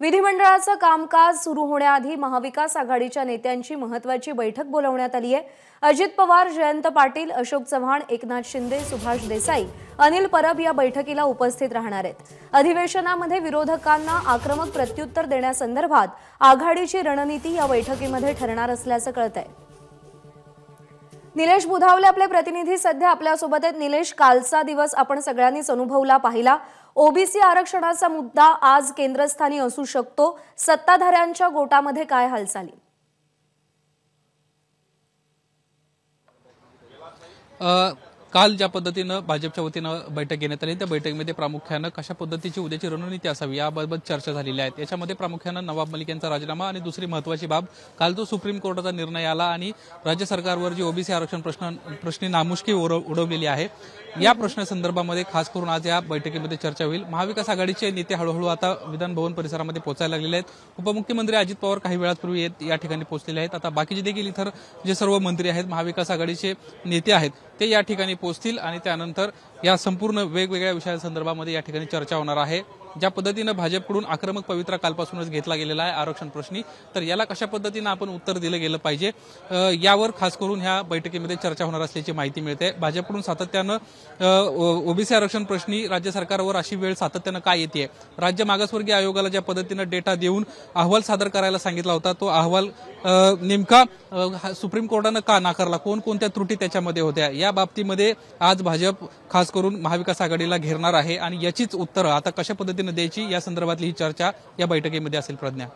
विधिमंडळाचं कामकाज सुरू होण्याआधी महाविकास आघाडीच्या नेत्यांची महत्वाची बैठक बोलवण्यात आली आहे. अजित पवार जयंत पाटील अशोक चव्हाण एकनाथ शिंदे सुभाष देसाई अनिल परब या बैठकीला उपस्थित राहणार आहेत. अधिवेशनामध्ये विरोधकांना आक्रमक प्रत्युत्तर देण्यासंदर्भात आघाडीची रणनीती या बैठकीमध्ये ठरणार असल्याचं कळत आहे निलेश बुधावले आपले प्रतिनिधी सध्या आपल्यासोबत आहेत. निलेश कालचा दिवस आपण सगळ्यांनीच अनुभवला पाहिला. ओबीसी आरक्षणाचा मुद्दा आज केंद्रस्थानी असू शकतो. सत्ताधाऱ्यांच्या गोटामध्ये काय हालचाली? काल ज्या पद्धतीनं भाजपच्या वतीनं बैठक घेण्यात आली त्या बैठकीमध्ये प्रामुख्यानं कशा पद्धतीची उद्याची रणनीती असावी याबाबत चर्चा झालेली आहे. याच्यामध्ये प्रामुख्यानं नवाब मलिक यांचा राजीनामा आणि दुसरी महत्वाची बाब काल जो सुप्रीम कोर्टाचा निर्णय आला आणि राज्य सरकारवर जी ओबीसी आरक्षण प्रश्न प्रश्नी नामुष्की उडवलेली आहे या प्रश्नासंदर्भामध्ये खास करून आज या बैठकीमध्ये चर्चा होईल. महाविकास आघाडीचे नेते हळूहळू आता विधान भवन परिसरामध्ये पोहोचायला लागलेले आहेत. उपमुख्यमंत्री अजित पवार काही वेळापूर्वी या ठिकाणी पोहोचलेले आहेत. आता बाकीचे देखील इतर जे सर्व मंत्री आहेत महाविकास आघाडीचे नेते आहेत ते या ठिकाणी पोहोचतील आणि त्यानंतर या संपूर्ण वेगवेगळ्या विषयांसंदर्भामध्ये या ठिकाणी चर्चा होणार आहे. ज्या पद्धतीनं भाजपकडून आक्रमक पवित्रा कालपासूनच घेतला गेलेला आहे आरक्षण प्रश्नी तर याला कशा पद्धतीनं आपण उत्तर दिलं गेलं पाहिजे यावर खास करून ह्या बैठकीमध्ये चर्चा होणार असल्याची माहिती मिळते. भाजपकडून सातत्यानं ओबीसी आरक्षण प्रश्नी राज्य सरकारवर अशी वेळ सातत्यानं काय येते राज्य मागासवर्गीय आयोगाला ज्या पद्धतीनं डेटा देऊन अहवाल सादर करायला सांगितला होता तो अहवाल नेमका अ, हा सुप्रीम कोर्टानं का नाकारला? कोणकोणत्या त्रुटी त्याच्यामध्ये होत्या? या बाबतीमध्ये आज भाजप खास करून महाविकास आघाडीला घेरणार आहे आणि याचीच उत्तरं आता कशा पद्धतीनं द्यायची या संदर्भातली ही चर्चा या बैठकीमध्ये असेल प्रज्ञा.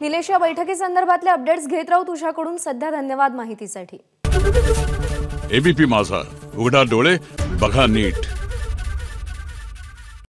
निलेश या बैठकीसंदर्भातले अपडेट्स घेत राहू तुझ्याकडून सध्या धन्यवाद माहितीसाठी. एबीपी माझा. उघडा डोळे बघा नीट.